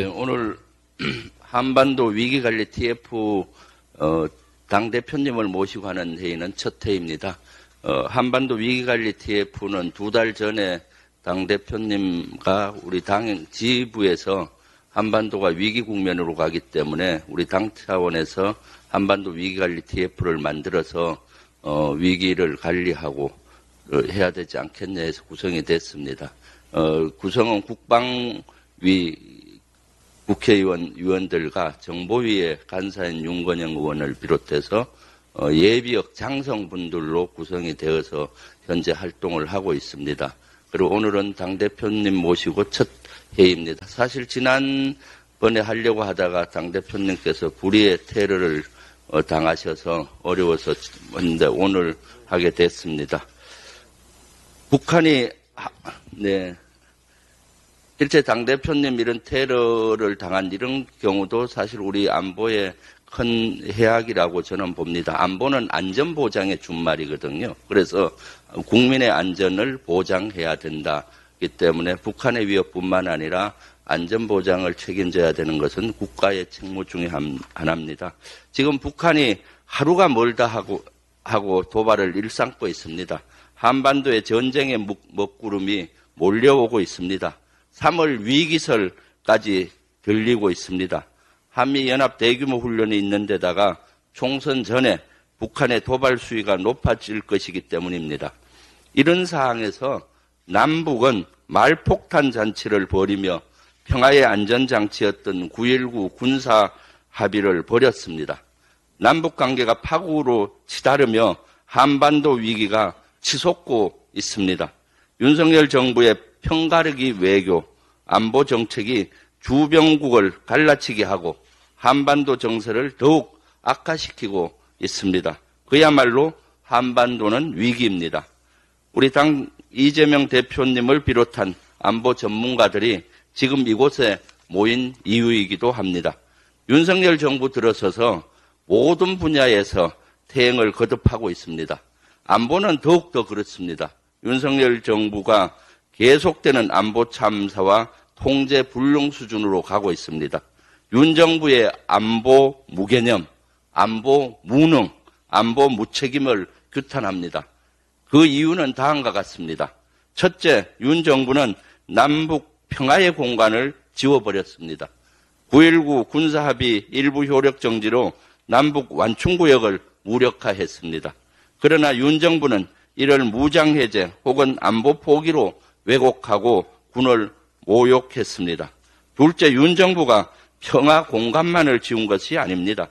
네, 오늘 한반도 위기관리 TF 어, 당 대표님을 모시고 하는 회의는 첫 회의입니다. 어, 한반도 위기관리 TF는 두 달 전에 당 대표님과 우리 당 지부에서 한반도가 위기 국면으로 가기 때문에 우리 당 차원에서 한반도 위기관리 TF를 만들어서 어, 위기를 관리하고 어, 해야 되지 않겠냐 해서 구성이 됐습니다. 어, 구성은 국방위 국회의원 위원들과 정보위의 간사인 윤건영 의원을 비롯해서 어, 예비역 장성분들로 구성이 되어서 현재 활동을 하고 있습니다. 그리고 오늘은 당대표님 모시고 첫 회의입니다. 사실 지난번에 하려고 하다가 당대표님께서 불의의 테러를 어, 당하셔서 어려워서 했는데 오늘 하게 됐습니다. 북한이 네 실제 당대표님 이런 테러를 당한 이런 경우도 사실 우리 안보에 큰 해악이라고 저는 봅니다. 안보는 안전보장의 준말이거든요. 그래서 국민의 안전을 보장해야 된다기 때문에 북한의 위협뿐만 아니라 안전보장을 책임져야 되는 것은 국가의 책무 중에 하나입니다. 지금 북한이 하루가 멀다 하고, 하고 도발을 일삼고 있습니다. 한반도의 전쟁의 먹구름이 몰려오고 있습니다. 3월 위기설까지 들리고 있습니다. 한미연합 대규모 훈련이 있는 데다가 총선 전에 북한의 도발 수위가 높아질 것이기 때문입니다. 이런 상황에서 남북은 말폭탄 잔치를 벌이며 평화의 안전장치였던 9.19 군사 합의를 벌였습니다. 남북 관계가 파국으로 치달으며 한반도 위기가 치솟고 있습니다. 윤석열 정부의 평가르기 외교, 안보 정책이 주변국을 갈라치게 하고 한반도 정세를 더욱 악화시키고 있습니다. 그야말로 한반도는 위기입니다. 우리 당 이재명 대표님을 비롯한 안보 전문가들이 지금 이곳에 모인 이유이기도 합니다. 윤석열 정부 들어서서 모든 분야에서 태행을 거듭하고 있습니다. 안보는 더욱더 그렇습니다. 윤석열 정부가 계속되는 안보 참사와 통제 불능 수준으로 가고 있습니다. 윤 정부의 안보 무개념, 안보 무능, 안보 무책임을 규탄합니다. 그 이유는 다음과 같습니다. 첫째, 윤 정부는 남북 평화의 공간을 지워버렸습니다. 9.19 군사합의 일부 효력 정지로 남북 완충구역을 무력화했습니다. 그러나 윤 정부는 이를 무장해제 혹은 안보 포기로 왜곡하고 군을 모욕했습니다. 둘째, 윤 정부가 평화 공간만을 지운 것이 아닙니다.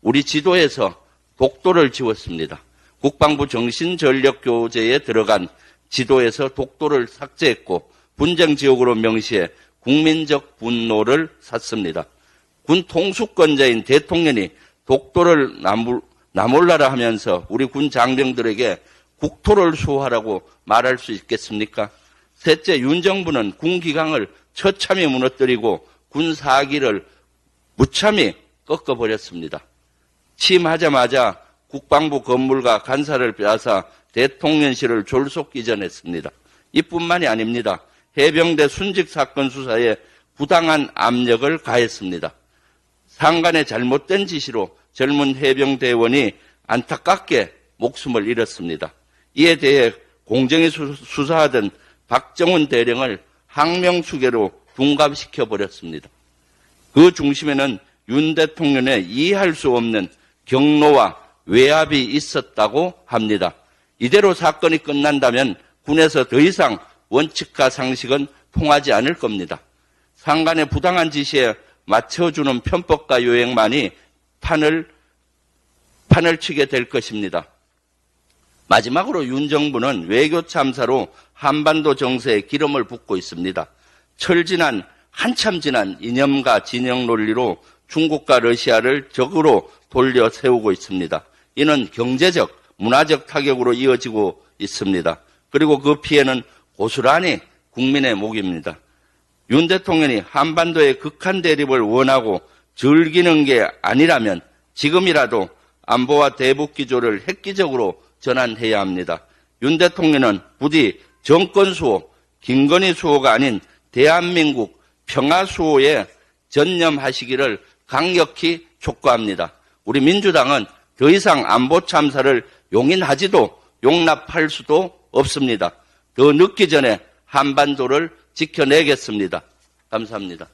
우리 지도에서 독도를 지웠습니다. 국방부 정신전력교재에 들어간 지도에서 독도를 삭제했고 분쟁 지역으로 명시해 국민적 분노를 샀습니다. 군 통수권자인 대통령이 독도를 나몰라라 하면서 우리 군 장병들에게 국토를 수호하라고 말할 수 있겠습니까? 셋째, 윤 정부는 군 기강을 처참히 무너뜨리고 군 사기를 무참히 꺾어버렸습니다. 취임하자마자 국방부 건물과 간사를 빼앗아 대통령실을 졸속 이전했습니다. 이뿐만이 아닙니다. 해병대 순직 사건 수사에 부당한 압력을 가했습니다. 상간의 잘못된 지시로 젊은 해병대원이 안타깝게 목숨을 잃었습니다. 이에 대해 공정히 수사하던 박정훈 대령을 항명수계로 둔갑시켜 버렸습니다. 그 중심에는 윤 대통령의 이해할 수 없는 경로와 외압이 있었다고 합니다. 이대로 사건이 끝난다면 군에서 더 이상 원칙과 상식은 통하지 않을 겁니다. 상간의 부당한 지시에 맞춰주는 편법과 요행만이 판을, 판을 치게 될 것입니다. 마지막으로 윤 정부는 외교 참사로 한반도 정세에 기름을 붓고 있습니다. 철지난 한참 지난 이념과 진영 논리로 중국과 러시아를 적으로 돌려 세우고 있습니다. 이는 경제적, 문화적 타격으로 이어지고 있습니다. 그리고 그 피해는 고스란히 국민의 목입니다. 윤 대통령이 한반도의 극한 대립을 원하고 즐기는 게 아니라면 지금이라도 안보와 대북 기조를 획기적으로 전환해야 합니다. 윤 대통령은 부디 정권 수호, 김건희 수호가 아닌 대한민국 평화 수호에 전념하시기를 강력히 촉구합니다. 우리 민주당은 더 이상 안보 참사를 용인하지도 용납할 수도 없습니다. 더 늦기 전에 한반도를 지켜내겠습니다. 감사합니다.